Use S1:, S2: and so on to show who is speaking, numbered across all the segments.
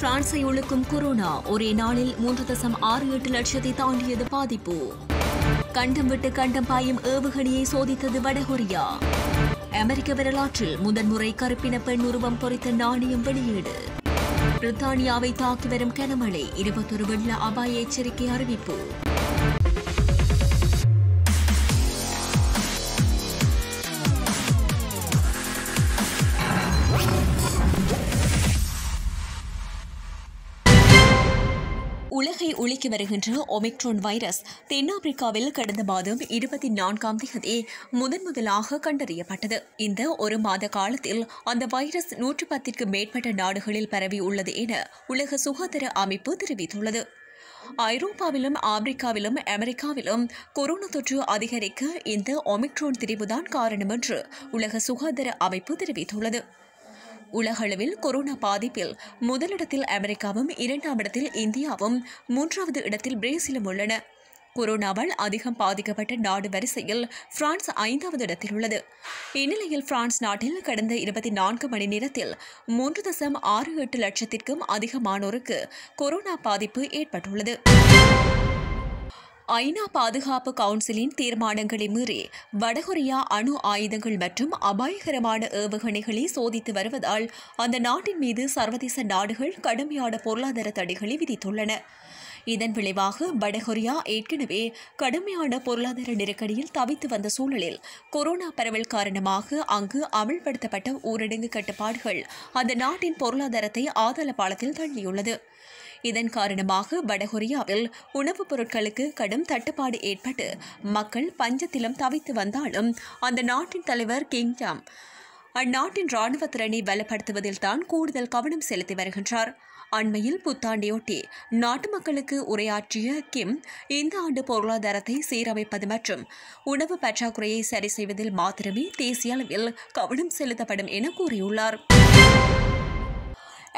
S1: பிரான்ஸை ஒழுக்கும் corona ஒரே நாளில் மூன்று தசம் ஆறு எட்டு லட்சத்தை தாண்டியது பாதிப்பு. கண்டம் விட்டு கண்டம் பாயும் ஏவுகணையை சோதித்தது வடகொரியா. அமெரிக்க வரலாற்றில் முதன்முறை கருப்பின பெண் உருவம் பொறித்த நாணயம் வெளியீடு. பிரித்தானியாவை தாக்கி வரும் கனமழை இருபத்தொரு வெள்ள அபாய எச்சரிக்கை அறிவிப்பு. உலகை உலுக்கி வருகின்ற ஒமிக்ரோன் வைரஸ் தென்னாப்பிரிக்காவில் கடந்த மாதம் இருபத்தி நான்காம் தேதி முதன் முதலாக கண்டறியப்பட்டது. இந்த ஒரு மாத காலத்தில் அந்த வைரஸ் நூற்று பத்திற்கு மேற்பட்ட நாடுகளில் பரவி உள்ளது என உலக சுகாதார அமைப்பு தெரிவித்துள்ளது. ஐரோப்பாவிலும் ஆப்பிரிக்காவிலும் அமெரிக்காவிலும் கொரோனா தொற்று அதிகரிக்க இந்த ஒமிக்ரோன் திரிவுதான் காரணம் என்று உலக சுகாதார அமைப்பு தெரிவித்துள்ளது. உலகளவில் கொரோனா பாதிப்பில் முதலிடத்தில் அமெரிக்காவும் இரண்டாம் இடத்தில் இந்தியாவும் மூன்றாவது இடத்தில் பிரேசிலும் உள்ளன. கொரோனாவால் அதிகம் பாதிக்கப்பட்ட நாடு வரிசையில் பிரான்ஸ் ஐந்தாவது இடத்தில் உள்ளது. இந்நிலையில் பிரான்ஸ் நாட்டில் கடந்த இருபத்தி நான்கு மணி நேரத்தில் மூன்று தசம் ஆறு எட்டு லட்சத்திற்கும் அதிகமானோருக்கு கொரோனா பாதிப்பு ஏற்பட்டுள்ளது. ஐநா பாதுகாப்பு கவுன்சிலின் தீர்மானங்களை மீறி வடகொரியா அணு ஆயுதங்கள் மற்றும் அபாயகரமான ஏவுகணைகளை சோதித்து வருவதால் அந்த நாட்டின் மீது சர்வதேச நாடுகள் கடுமையான பொருளாதார தடைகளை விதித்துள்ளன. இதன் விளைவாக வடகொரியா ஏற்கனவே கடுமையான பொருளாதார நெருக்கடியில் தவித்து வந்த சூழலில் கொரோனா பரவல் காரணமாக அங்கு அமல்படுத்தப்பட்ட ஊரடங்கு கட்டுப்பாடுகள் அந்த நாட்டின் பொருளாதாரத்தை ஆதள பாலத்தில் தள்ளியுள்ளது. இதன் காரணமாக வடகொரியாவில் உணவுப் பொருட்களுக்கு கடும் தட்டுப்பாடு ஏற்பட்டு மக்கள் பஞ்சத்திலும் தவித்து வந்தாலும் அந்த நாட்டின் தலைவர் கிங் ஜாம் அந்நாட்டின் ராணுவ திறனை பலப்படுத்துவதில் தான் கூடுதல் கவனம் செலுத்தி வருகின்றார். அண்மையில் புத்தாண்டையொட்டி நாட்டு மக்களுக்கு உரையாற்றிய கிம் இந்த ஆண்டு பொருளாதாரத்தை சீரமைப்பது மற்றும் உணவு பற்றாக்குறையை சரி செய்வதில் மாத்திரமே தேசிய அளவில் கவனம் செலுத்தப்படும் என கூறியுள்ளார்.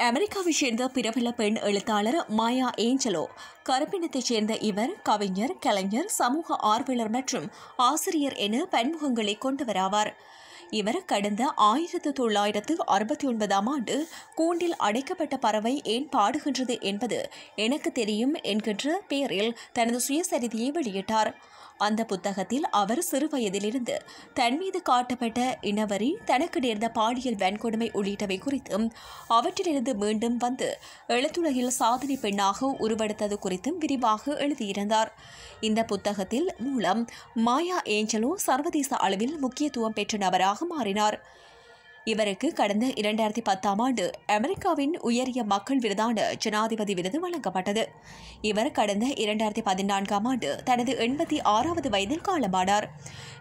S1: அமெரிக்காவைச் சேர்ந்த பிரபல பெண் எழுத்தாளர் மாயா ஏஞ்சலோ கருப்பினத்தைச் சேர்ந்த இவர் கவிஞர் கலைஞர் சமூக ஆர்வலர் மற்றும் ஆசிரியர் என பன்முகங்களை கொண்டவராவார். இவர் கடந்த ஆயிரத்து தொள்ளாயிரத்து அறுபத்தி ஒன்பதாம் ஆண்டு கூண்டில் அடைக்கப்பட்ட பறவை ஏன் பாடுகின்றது என்பது எனக்கு தெரியும் என்கின்ற பெயரில் தனது சுயசரிதியை வெளியிட்டார். அந்த புத்தகத்தில் அவர் சிறுவயதிலிருந்து தன் மீது காட்டப்பட்ட இனவரி தனக்கு நேர்ந்த பாலியல் வன்கொடுமை உள்ளிட்டவை குறித்தும் அவற்றிலிருந்து மீண்டும் வந்து எழுத்துலகில் சாதனை பெண்ணாக உருவெடுத்தது குறித்தும் விரிவாக எழுதியிருந்தார். இந்த புத்தகத்தில் மூலம் மாயா ஏஞ்சலோ சர்வதேச அளவில் முக்கியத்துவம் பெற்ற நபராக மாறினார். இவருக்கு கடந்த இரண்டாயிரத்தி பத்தாம் ஆண்டு அமெரிக்காவின் உயரிய மக்கள் விருதான ஜனாதிபதி விருது வழங்கப்பட்டது. இவர் கடந்த இரண்டாயிரத்தி பதினான்காம் ஆண்டு தனது எண்பத்தி ஆறாவது வயதில் காலமானார்.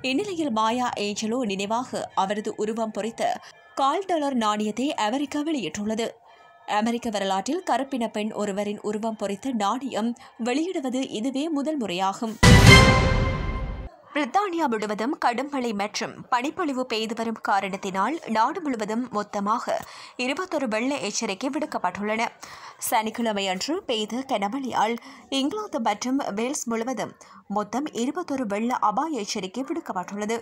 S1: இந்நிலையில் மாயா ஏஞ்சலோ நினைவாக அவரது உருவம் பொறித்த கால் டாலர் நாணயத்தை அமெரிக்கா வெளியிட்டுள்ளது. அமெரிக்க வரலாற்றில் கருப்பின பெண் ஒருவரின் உருவம் பொறித்த நாணயம் வெளியிடுவது இதுவே முதல் முறையாகும். பிரித்தானியா முழுவதும் கடும் மழை மற்றும் பனிப்பொழிவு பெய்து வரும் காரணத்தினால் நாடு முழுவதும் மொத்தமாக இருபத்தொரு வெள்ள எச்சரிக்கை விடுக்கப்பட்டுள்ளன. சனிக்கிழமை அன்று பெய்த கனமழையால் இங்கிலாந்து மற்றும் வேல்ஸ் முழுவதும் மொத்தம் இருபத்தொரு வெள்ள அபாய எச்சரிக்கை விடுக்கப்பட்டுள்ளது.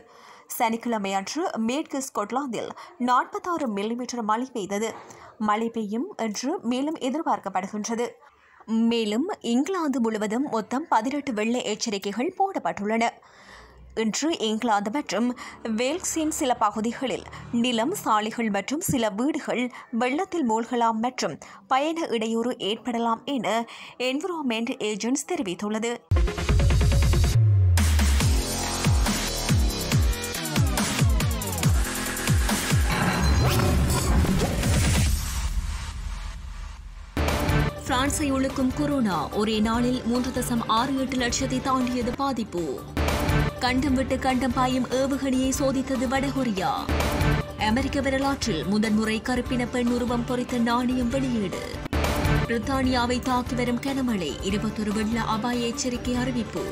S1: சனிக்கிழமை அன்று மேற்கு ஸ்கொட்லாந்தில் நாற்பத்தாறு மில்லிமீட்டர் மழை பெய்தது. மழை பெய்யும் என்று மேலும் எதிர்பார்க்கப்படுகின்றது. மேலும் இங்கிலாந்து முழுவதும் மொத்தம் பதினெட்டு வெள்ள எச்சரிக்கைகள் போடப்பட்டுள்ளன. இன்று இங்கிலாந்து மற்றும் வேல்ஸின் சில பகுதிகளில் நிலம் சாலைகள் மற்றும் சில வீடுகள் வெள்ளத்தில் மூழ்கலாம் மற்றும் பயண இடையூறு ஏற்படலாம் என என்விரான்மெண்ட் ஏஜென்ட்ஸ் தெரிவித்துள்ளது. பிரான்ஸை ஒழுக்கும் கொரோனா ஒரே நாளில் மூன்று தசம் ஆறு எட்டு லட்சத்தை தாண்டியது பாதிப்பு. கண்டம் விட்டு கண்டம் பாயும் ஏவுகணையை சோதித்தது வடகொரியா அமெரிக்க வரலாற்றில் முதன்முறை கருப்பின பெண் உருவம் பொறித்த நாணயம் வெளியீடு. பிரித்தானியாவை தாக்கி வரும் கனமழை இருபத்தொரு வெள்ள அபாய எச்சரிக்கை அறிவிப்பு.